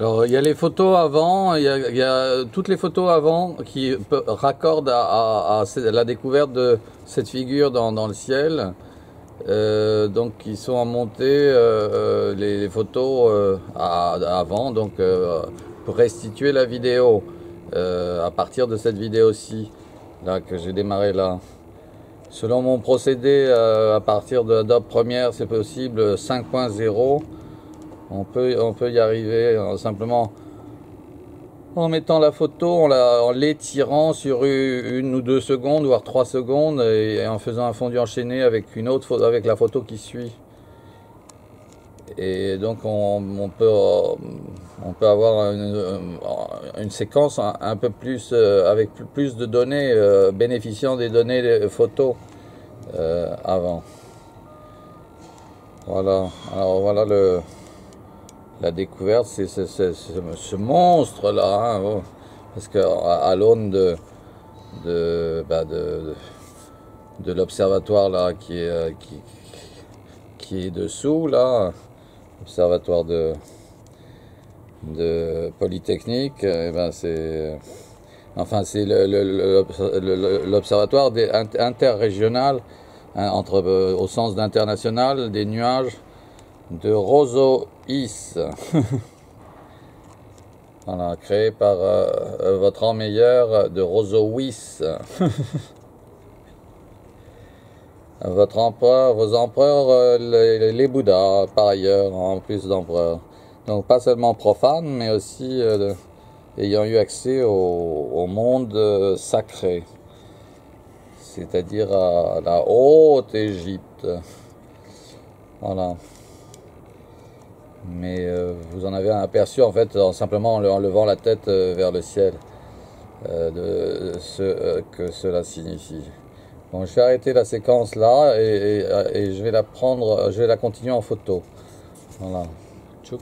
Alors, il y a les photos avant, il y a, il y a toutes les photos avant qui raccordent à, à- à la découverte de cette figure dans, dans le ciel. Euh, donc, ils sont à monter euh, euh, les, les photos euh, à- avant, donc euh, pour restituer la vidéo euh, à partir de cette vidéo-ci, là que j'ai démarré là. Selon mon procédé, à partir de Adobe Premiere, c'est possible 5.0. On peut, on peut y arriver euh, simplement en mettant la photo, en l'étirant sur une ou deux secondes, voire trois secondes, et, en faisant un fondu enchaîné avec une autre avec la photo qui suit. Et donc on, peut, euh, on peut avoir une, une séquence un, peu plus euh, avec plus- de données, euh, bénéficiant des données photos euh, avant. Voilà. Alors voilà le la découverte, c'est ce, monstre-là, hein, parce que à, l'aune de bah, de, l'observatoire là qui est euh, qui, est dessous là, observatoire de Polytechnique, eh ben c'est enfin c'est l'observatoire interrégional hein, euh, au sens d'international des nuages de Rosois. voilà, créé par euh, euh, votre en de Rosois. votre empereur, vos empereurs, euh, les, Bouddhas, par ailleurs, en plus d'empereurs. Donc pas seulement profanes, mais aussi ayant eu accès au, monde sacré, c'est-à-dire à la haute Égypte. Voilà. Mais euh, vous en avez un aperçu en fait en simplement en, le- en levant la tête euh, vers le ciel euh, de ce euh, que cela signifie. Bon, je vais arrêter la séquence là et, et- et je vais la prendre, je vais la continuer en photo. Voilà. Tchouk.